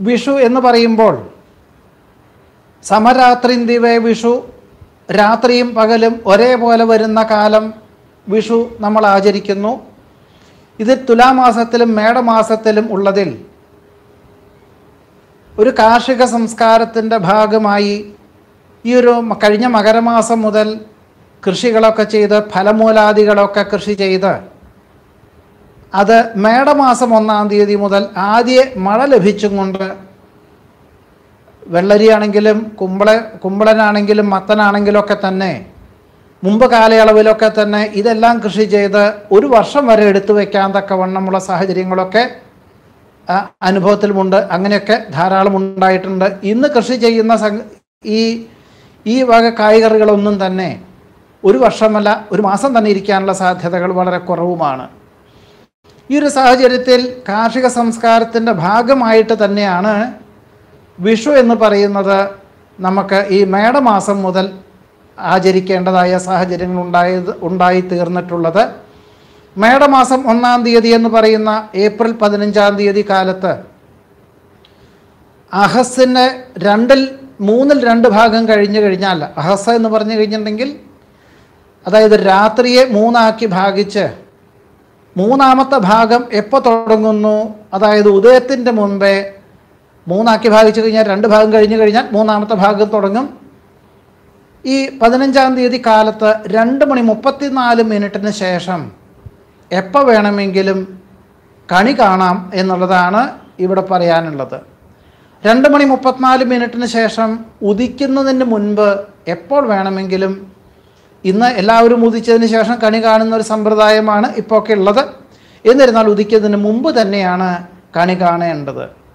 വിഷു എന്ന് പറയുമ്പോൾ സമരാത്രിന്തിവേ വിഷു രാത്രിയും പകലും ഒരേപോലെ വരുന്ന കാലം വിഷു നമ്മൾ ആചരിക്കുന്നു. ഇത് തുലാമാസത്തിലും മേടമാസത്തിലും ഉള്ളതിൽ ഒരു കാർഷിക സംസ്കാരത്തിന്റെ ഭാഗമായി ഈ ഒരു കഴിഞ്ഞ മകരമാസം മുതൽ കൃഷികളൊക്കെ ചെയ്ത് ഫലമൂലാദികളൊക്കെ കൃഷി ചെയ്ത് അത് മേടമാസം ഒന്നാം തീയതി മുതൽ ആദ്യ മഴ ലഭിച്ചും കൊണ്ട് വെള്ളരിയാണെങ്കിലും കുമ്പള കുമ്പളനാണെങ്കിലും മത്തനാണെങ്കിലും ഒക്കെ തന്നെ മുമ്പ് കാലയളവിലൊക്കെ തന്നെ ഇതെല്ലാം കൃഷി ചെയ്ത് ഒരു വർഷം വരെ എടുത്തു വയ്ക്കാൻ തക്കവണ്ണമുള്ള സാഹചര്യങ്ങളൊക്കെ അനുഭവത്തിലുമുണ്ട്. അങ്ങനെയൊക്കെ ധാരാളം ഉണ്ടായിട്ടുണ്ട്. ഇന്ന് കൃഷി ചെയ്യുന്ന ഈ ഈ വക കായ്കറികളൊന്നും തന്നെ ഒരു വർഷമല്ല ഒരു മാസം തന്നെ ഇരിക്കാനുള്ള സാധ്യതകൾ വളരെ കുറവുമാണ്. ഈ ഒരു സാഹചര്യത്തിൽ കാർഷിക സംസ്കാരത്തിന്റെ ഭാഗമായിട്ട് തന്നെയാണ് വിഷു എന്ന് പറയുന്നത് നമുക്ക് ഈ മേടമാസം മുതൽ ആചരിക്കേണ്ടതായ സാഹചര്യങ്ങൾ ഉണ്ടായത് ഉണ്ടായി തീർന്നിട്ടുള്ളത്. മേടമാസം ഒന്നാം തീയതി എന്ന് പറയുന്ന ഏപ്രിൽ പതിനഞ്ചാം തീയതി കാലത്ത് അഹസിന്റെ രണ്ടിൽ മൂന്നിൽ രണ്ട് ഭാഗം കഴിഞ്ഞു കഴിഞ്ഞാൽ അഹസ എന്ന് പറഞ്ഞു കഴിഞ്ഞിട്ടുണ്ടെങ്കിൽ അതായത് രാത്രിയെ മൂന്നാക്കി ഭാഗിച്ച് മൂന്നാമത്തെ ഭാഗം എപ്പോൾ തുടങ്ങുന്നു? അതായത് ഉദയത്തിന്റെ മുമ്പേ മൂന്നാക്കി ഭാഗിച്ചു കഴിഞ്ഞാൽ രണ്ട് ഭാഗം കഴിഞ്ഞു കഴിഞ്ഞാൽ മൂന്നാമത്തെ ഭാഗം തുടങ്ങും. ഈ പതിനഞ്ചാം തീയതി കാലത്ത് രണ്ട് മണി മുപ്പത്തിനാല് മിനിറ്റിന് ശേഷം എപ്പോൾ വേണമെങ്കിലും കണി കാണാം എന്നുള്ളതാണ് ഇവിടെ പറയാനുള്ളത്. രണ്ട് മണി മുപ്പത്തിനാല് മിനിറ്റിന് ശേഷം ഉദിക്കുന്നതിന് മുൻപ് എപ്പോൾ വേണമെങ്കിലും ഇന്ന് എല്ലാവരും ഉദിച്ചതിന് ശേഷം കണി കാണുന്ന ഒരു സമ്പ്രദായമാണ് ഇപ്പോൾ ഒക്കെ ഉള്ളത്. എന്നിരുന്നാൽ ഉദിക്കുന്നതിന് മുമ്പ് തന്നെയാണ് കണി കാണേണ്ടത്.